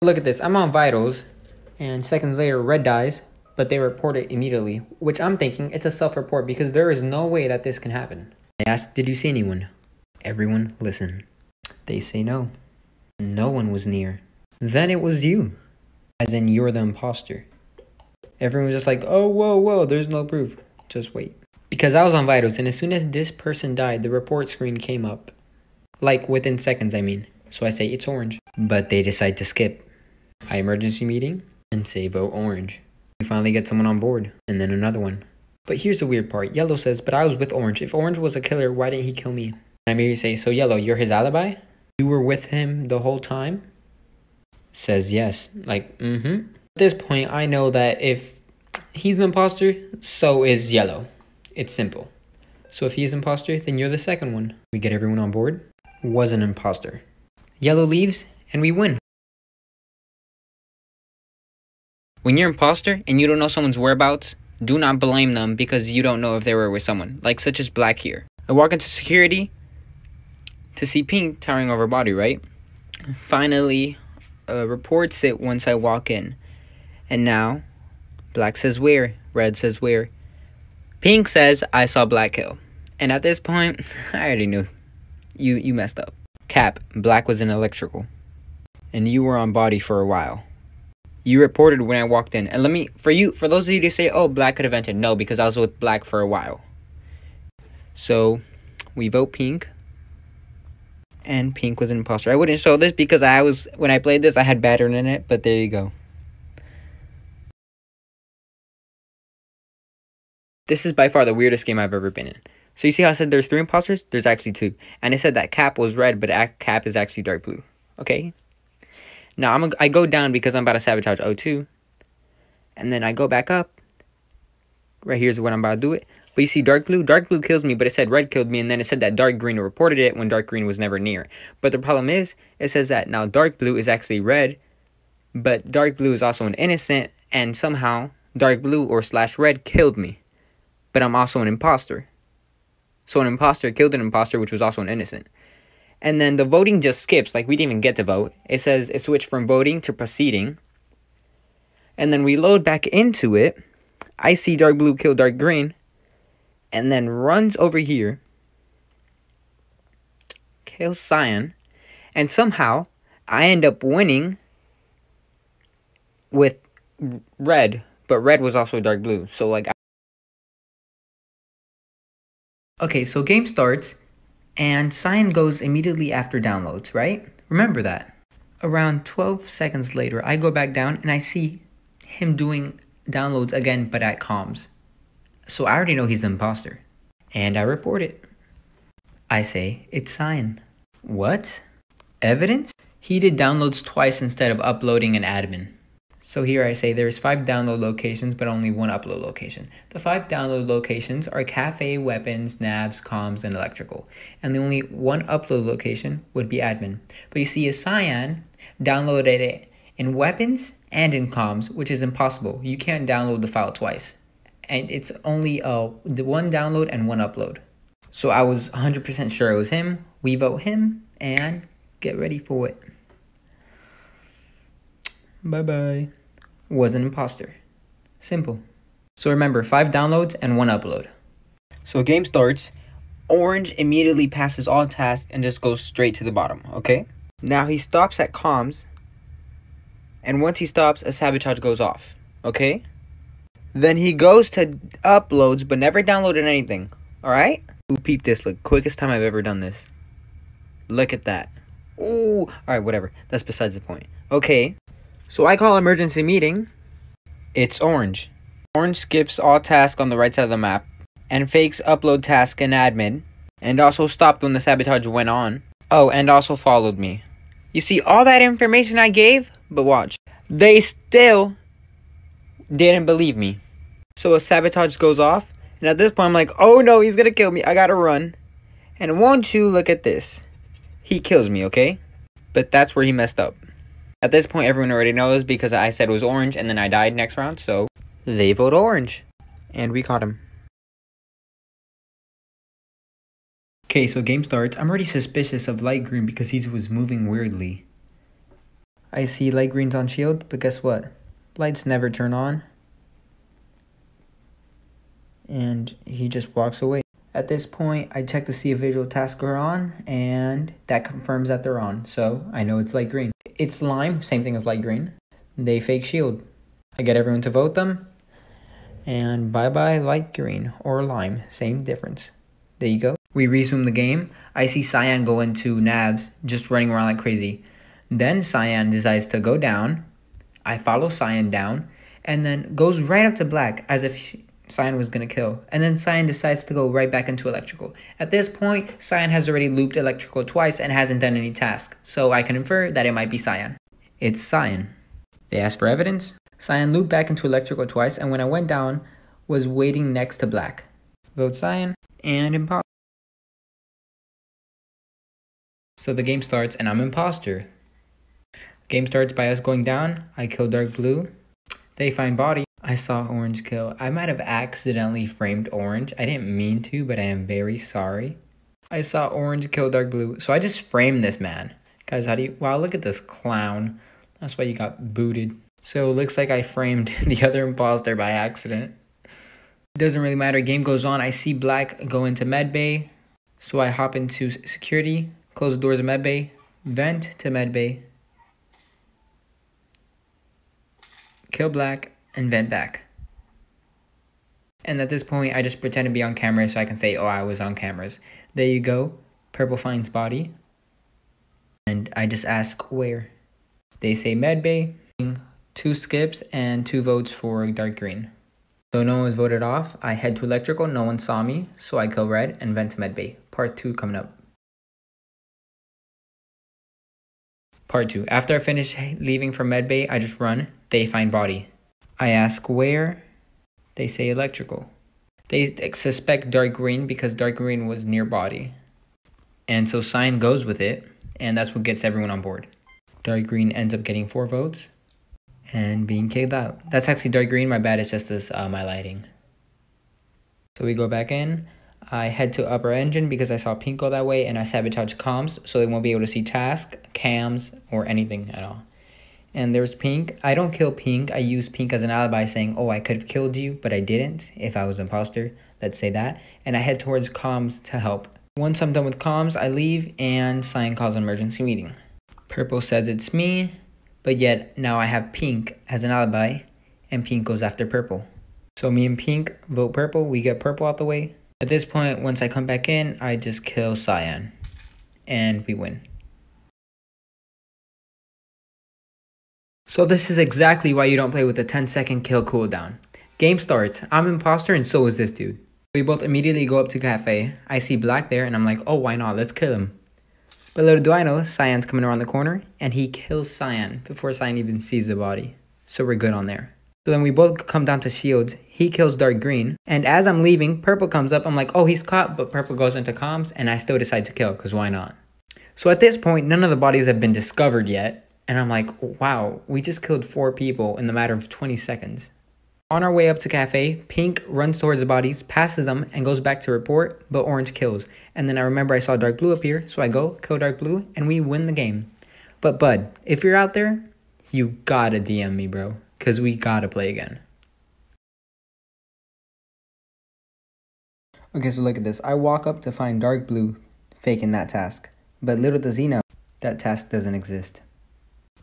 Look at this. I'm on vitals, and seconds later, red dies, but they report it immediately, which I'm thinking it's a self report because there is no way that this can happen. I asked, Did you see anyone? Everyone listen. They say no. No one was near. Then it was you. As in, you're the imposter. Everyone was just like, Oh, whoa, whoa, there's no proof. Just wait. Because I was on vitals, and as soon as this person died, the report screen came up. Like within seconds, I mean. So I say it's orange. But they decide to skip. I emergency meeting and say vote orange. We finally get someone on board, and then another one. But here's the weird part. Yellow says, but I was with orange. If orange was a killer, why didn't he kill me? And I maybe say, so yellow, you're his alibi? You were with him the whole time? Says yes. Like, mm-hmm. At this point, I know that if he's an imposter, so is yellow. It's simple. So if he's an imposter, then you're the second one. We get everyone on board. Was an imposter. Yellow leaves, and we win. When you're imposter and you don't know someone's whereabouts, do not blame them because you don't know if they were with someone, like such as Black here. I walk into security to see Pink towering over body, right? Finally, uh, reports it once I walk in. And now, Black says where, Red says where. Pink says I saw Black kill. And at this point, I already knew. You you messed up. Cap, Black was in electrical. And you were on body for a while. You reported when I walked in. And let me, for you, for those of you to say, oh, Black could have entered. No, because I was with Black for a while. So, we vote Pink. And Pink was an imposter. I wouldn't show this because I was, when I played this, I had batter in it. But there you go. This is by far the weirdest game I've ever been in. So you see how I said there's three imposters? There's actually two. And it said that Cap was red, but Cap is actually dark blue. Okay? Now I'm a, I go down because I'm about to sabotage O2. And then I go back up. Right here's when I'm about to do it. But you see dark blue? Dark blue kills me, but it said red killed me. And then it said that dark green reported it when dark green was never near. But the problem is, it says that now dark blue is actually red. But dark blue is also an innocent. And somehow dark blue or slash red killed me. But I'm also an imposter. So an imposter killed an imposter, which was also an innocent and then the voting just skips like we didn't even get to vote. It says it switched from voting to proceeding. And then we load back into it. I see dark blue kill dark green. And then runs over here. Kills cyan. And somehow i end up winning with red but red was also dark blue. So like I- okay so game starts and cyan goes immediately after downloads, right? Remember that. Around 12 seconds later, I go back down and I see him doing downloads again, but at comms. So I already know he's the imposter. And I report it. I say, it's cyan. What? Evidence? He did downloads twice instead of uploading an admin. So here I say there's five download locations, but only one upload location. The five download locations are cafe, weapons, navs, comms, and electrical. And the only one upload location would be admin. But you see, a cyan downloaded it in weapons and in comms, which is impossible. You can't download the file twice. And it's only uh, one download and one upload. So I was 100% sure it was him. We vote him and get ready for it. Bye bye was an imposter. Simple. So remember, 5 downloads and 1 upload. So game starts, Orange immediately passes all tasks and just goes straight to the bottom, okay? Now he stops at comms, and once he stops, a sabotage goes off, okay? Then he goes to uploads, but never downloaded anything, alright? Ooh, peep this, look, quickest time I've ever done this. Look at that. Ooh, alright, whatever, that's besides the point. Okay, so I call emergency meeting. It's orange. Orange skips all tasks on the right side of the map and fakes upload task in admin and also stopped when the sabotage went on. Oh, and also followed me. You see all that information I gave? But watch. They still didn't believe me. So a sabotage goes off, and at this point I'm like, oh no, he's gonna kill me. I gotta run. And won't you look at this? He kills me, okay? But that's where he messed up. At this point, everyone already knows because I said it was orange and then I died next round, so they vote orange. And we caught him. Okay, so game starts. I'm already suspicious of light green because he was moving weirdly. I see light green's on shield, but guess what? Lights never turn on. And he just walks away. At this point, I check to see if visual tasks are on, and that confirms that they're on. So I know it's light green. It's lime, same thing as light green. They fake shield. I get everyone to vote them, and bye bye light green or lime, same difference. There you go. We resume the game. I see Cyan go into Navs, just running around like crazy. Then Cyan decides to go down. I follow Cyan down, and then goes right up to Black as if Cyan was gonna kill. And then Cyan decides to go right back into Electrical. At this point, Cyan has already looped Electrical twice and hasn't done any task, so I can infer that it might be Cyan. It's Cyan. They asked for evidence. Cyan looped back into Electrical twice, and when I went down, was waiting next to Black. Vote Cyan and Imposter. So the game starts, and I'm Imposter. Game starts by us going down. I kill Dark Blue. They find body. I saw Orange kill. I might have accidentally framed Orange. I didn't mean to, but I am very sorry. I saw Orange kill Dark Blue. So I just framed this man. Guys, how do you... Wow, look at this clown. That's why you got booted. So it looks like I framed the other imposter by accident. It doesn't really matter. Game goes on. I see Black go into medbay. So I hop into security, close the doors of medbay, vent to medbay, kill Black, and vent back. And at this point, I just pretend to be on camera so I can say, oh, I was on cameras. There you go. Purple finds body. And I just ask where. They say medbay. Two skips and two votes for dark green. So no one was voted off. I head to electrical. No one saw me. So I kill red and vent to medbay. Part 2 coming up. Part 2. After I finish leaving from medbay, I just run. They find body. I ask where. They say electrical. They suspect dark green because dark green was near body. And so Cyan goes with it, and that's what gets everyone on board. Dark green ends up getting four votes and being kicked out. That's actually dark green. My bad. It's just this uh, my lighting. So we go back in. I head to upper engine because I saw pink go that way, and I sabotage comms so they won't be able to see task, cams, or anything at all and there's Pink. I don't kill Pink. I use Pink as an alibi saying, oh, I could have killed you, but I didn't if I was an imposter. Let's say that. And I head towards comms to help. Once I'm done with comms, I leave and Cyan calls an emergency meeting. Purple says it's me, but yet now I have Pink as an alibi, and Pink goes after Purple. So me and Pink vote Purple. We get Purple out the way. At this point, once I come back in, I just kill Cyan, and we win. So this is exactly why you don't play with a 10 second kill cooldown. Game starts, I'm imposter and so is this dude. We both immediately go up to cafe. I see Black there and I'm like, oh why not, let's kill him. But little do I know, Cyan's coming around the corner and he kills Cyan before Cyan even sees the body. So we're good on there. So then we both come down to shields. He kills dark green. And as I'm leaving, purple comes up. I'm like, oh, he's caught. But purple goes into comms and I still decide to kill because why not? So at this point, none of the bodies have been discovered yet. And I'm like, wow, we just killed four people in the matter of 20 seconds. On our way up to cafe, Pink runs towards the bodies, passes them, and goes back to report, but Orange kills. And then I remember I saw Dark Blue appear, so I go, kill Dark Blue, and we win the game. But Bud, if you're out there, you gotta DM me, bro, because we gotta play again. Okay, so look at this. I walk up to find Dark Blue faking that task. But little does he know, that task doesn't exist.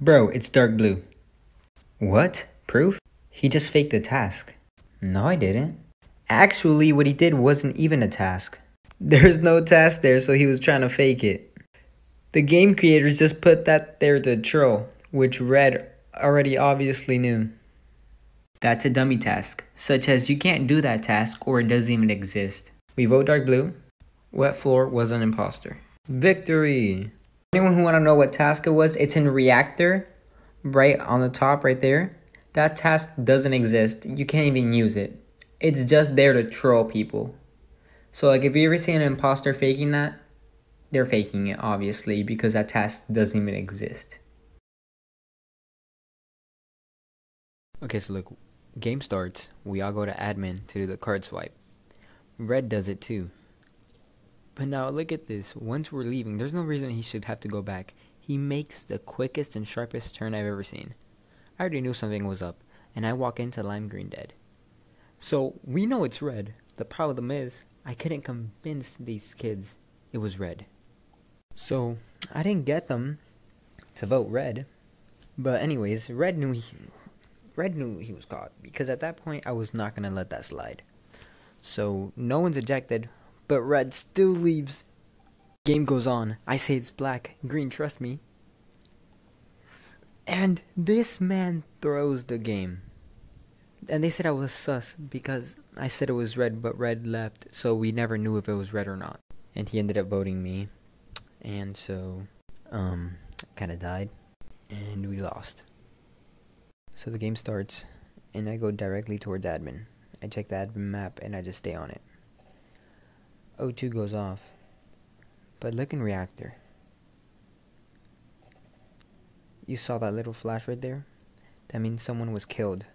Bro, it's dark blue. What? Proof? He just faked the task. No, I didn't. Actually, what he did wasn't even a task. There's no task there, so he was trying to fake it. The game creators just put that there to troll, which Red already obviously knew. That's a dummy task, such as you can't do that task or it doesn't even exist. We vote dark blue. Wet floor was an imposter. Victory! Anyone who want to know what task it was, it's in Reactor, right on the top right there. That task doesn't exist. You can't even use it. It's just there to troll people. So like if you ever see an imposter faking that, they're faking it obviously because that task doesn't even exist. Okay, so look, game starts. We all go to admin to do the card swipe. Red does it too. But now look at this. Once we're leaving, there's no reason he should have to go back. he makes the quickest and sharpest turn I've ever seen. I already knew something was up, and I walk into lime green dead. So we know it's red. The problem is, I couldn't convince these kids it was red. So I didn't get them to vote red. But anyways, red knew he, red knew he was caught because at that point I was not gonna let that slide. So no one's ejected, but red still leaves. Game goes on. I say it's black. Green, trust me. And this man throws the game. And they said I was sus because I said it was red, but red left, so we never knew if it was red or not. And he ended up voting me. And so, um, kind of died. And we lost. So the game starts, and I go directly towards admin. I check the admin map, and I just stay on it. O2 goes off. But look in reactor. You saw that little flash right there? That means someone was killed.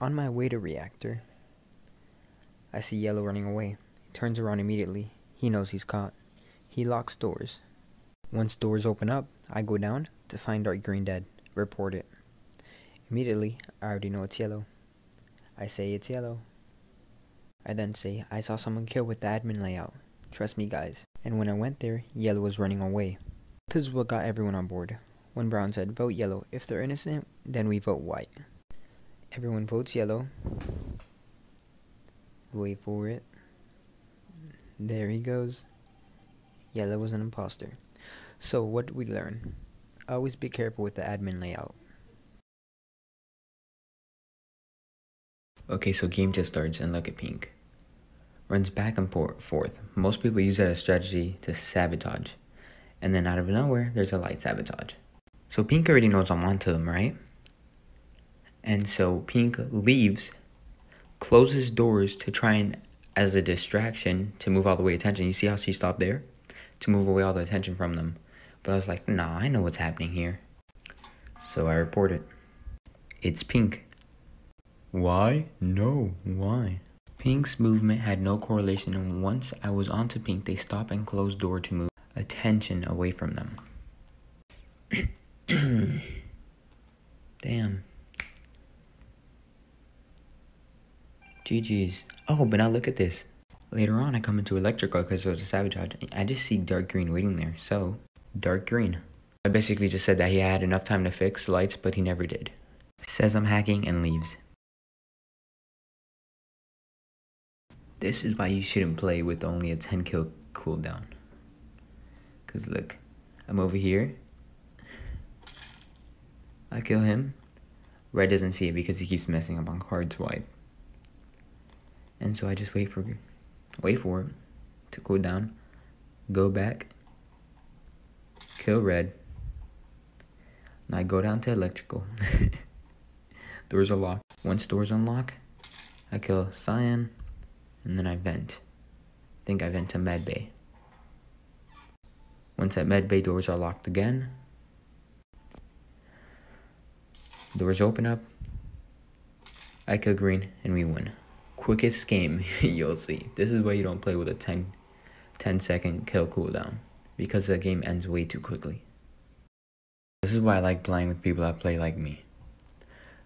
On my way to reactor, I see yellow running away. He turns around immediately. He knows he's caught. He locks doors. Once doors open up, I go down to find dark green dead. Report it. Immediately, I already know it's yellow. I say it's yellow. I then say I saw someone killed with the admin layout. Trust me, guys. And when I went there, yellow was running away. This is what got everyone on board. When Brown said, vote yellow. If they're innocent, then we vote white. Everyone votes yellow. Wait for it. There he goes. Yellow was an imposter. So, what did we learn? Always be careful with the admin layout. Okay, so game just starts and look at pink. Runs back and forth. Most people use that as strategy to sabotage. And then out of nowhere, there's a light sabotage. So pink already knows I'm onto them, right? And so pink leaves, closes doors to try and, as a distraction, to move all the way attention. You see how she stopped there? To move away all the attention from them. But I was like, nah, I know what's happening here. So I report it. It's pink. Why? No, why? Pink's movement had no correlation, and once I was onto Pink, they stopped and closed door to move attention away from them. Damn. GG's. Oh, but now look at this. Later on, I come into electrical because it was a sabotage. I just see dark green waiting there. So, dark green. I basically just said that he had enough time to fix lights, but he never did. Says I'm hacking and leaves. This is why you shouldn't play with only a 10 kill cooldown. Cause look, I'm over here. I kill him. Red doesn't see it because he keeps messing up on card swipe. And so I just wait for wait for it to cool down. Go back. Kill red. And I go down to electrical. doors are locked. Once doors unlock, I kill cyan and then I vent. I think I vent to medbay. Once that medbay doors are locked again, doors open up, I kill green, and we win. Quickest game you'll see. This is why you don't play with a 10, 10 second kill cooldown, because the game ends way too quickly. This is why I like playing with people that play like me.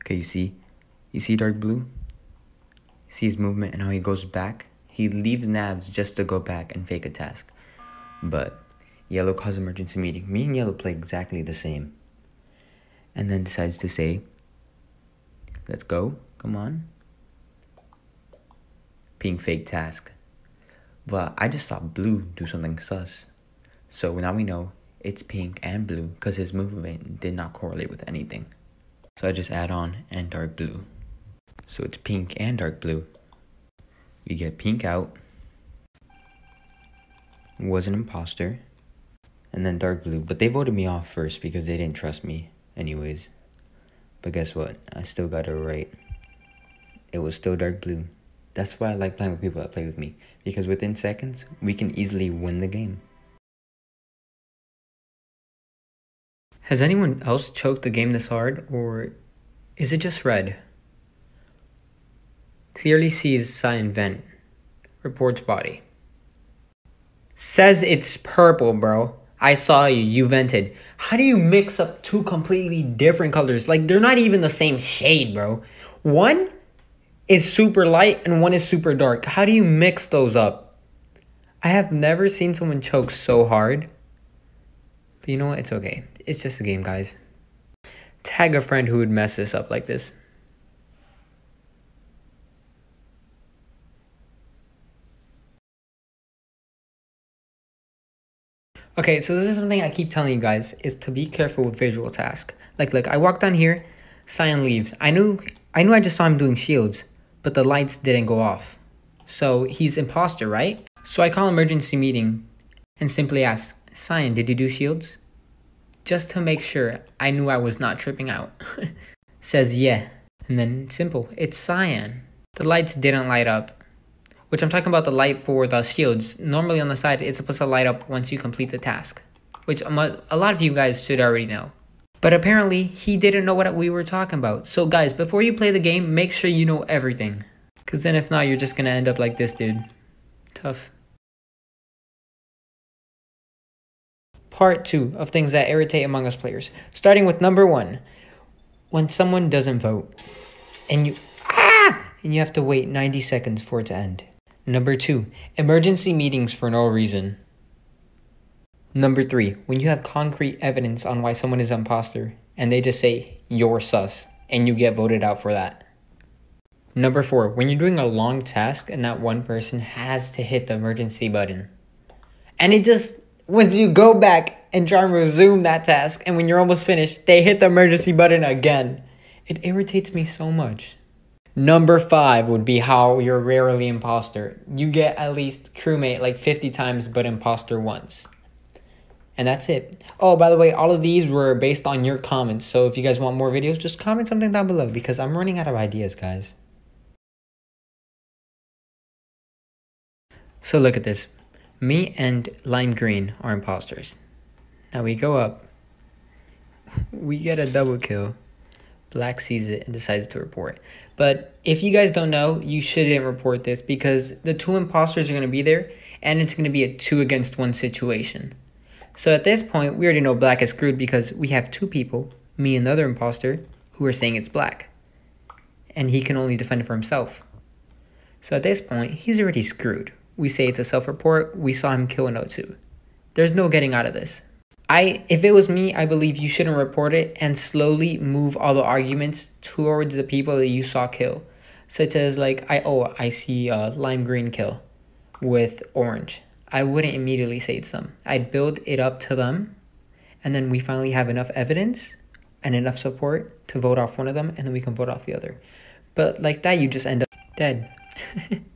Okay, you see? You see dark blue? Sees movement and how he goes back. He leaves Navs just to go back and fake a task. But Yellow calls emergency meeting. Me and Yellow play exactly the same. And then decides to say, Let's go. Come on. Pink fake task. But I just saw Blue do something sus. So now we know it's pink and blue because his movement did not correlate with anything. So I just add on and dark blue. So it's pink and dark blue. We get pink out. Was an imposter. And then dark blue. But they voted me off first because they didn't trust me anyways. But guess what? I still got it right. It was still dark blue. That's why I like playing with people that play with me. Because within seconds, we can easily win the game. Has anyone else choked the game this hard, or is it just red? Clearly sees cyan vent. Reports body. Says it's purple, bro. I saw you. You vented. How do you mix up two completely different colors? Like, they're not even the same shade, bro. One is super light and one is super dark. How do you mix those up? I have never seen someone choke so hard. But you know what? It's okay. It's just a game, guys. Tag a friend who would mess this up like this. Okay, so this is something I keep telling you guys is to be careful with visual task. Like, look, I walked down here, Cyan leaves. I knew, I knew I just saw him doing shields, but the lights didn't go off. So he's imposter, right? So I call emergency meeting and simply ask, Cyan, did you do shields? Just to make sure I knew I was not tripping out. Says yeah, and then simple, it's Cyan. The lights didn't light up which I'm talking about the light for the shields. Normally on the side, it's supposed to light up once you complete the task, which a lot of you guys should already know. But apparently, he didn't know what we were talking about. So guys, before you play the game, make sure you know everything. Because then if not, you're just going to end up like this dude. Tough. Part 2 of things that irritate Among Us players. Starting with number 1. When someone doesn't vote. And you... Ah! And you have to wait 90 seconds for it to end. Number two, emergency meetings for no reason. Number three, when you have concrete evidence on why someone is imposter and they just say you're sus and you get voted out for that. Number four, when you're doing a long task and that one person has to hit the emergency button. And it just, once you go back and try and resume that task, and when you're almost finished, they hit the emergency button again. It irritates me so much. Number five would be how you're rarely imposter. You get at least crewmate like 50 times, but imposter once. And that's it. Oh, by the way, all of these were based on your comments. So if you guys want more videos, just comment something down below because I'm running out of ideas, guys. So look at this. Me and Lime Green are imposters. Now we go up. We get a double kill. Black sees it and decides to report. But if you guys don't know, you shouldn't report this because the two imposters are going to be there and it's going to be a two against one situation. So at this point, we already know Black is screwed because we have two people, me and the other imposter, who are saying it's Black. And he can only defend for himself. So at this point, he's already screwed. We say it's a self report, we saw him kill an O2. There's no getting out of this. I if it was me, I believe you shouldn't report it and slowly move all the arguments towards the people that you saw kill. Such as like I oh I see a lime green kill with orange. I wouldn't immediately say it's them. I'd build it up to them and then we finally have enough evidence and enough support to vote off one of them and then we can vote off the other. But like that you just end up dead.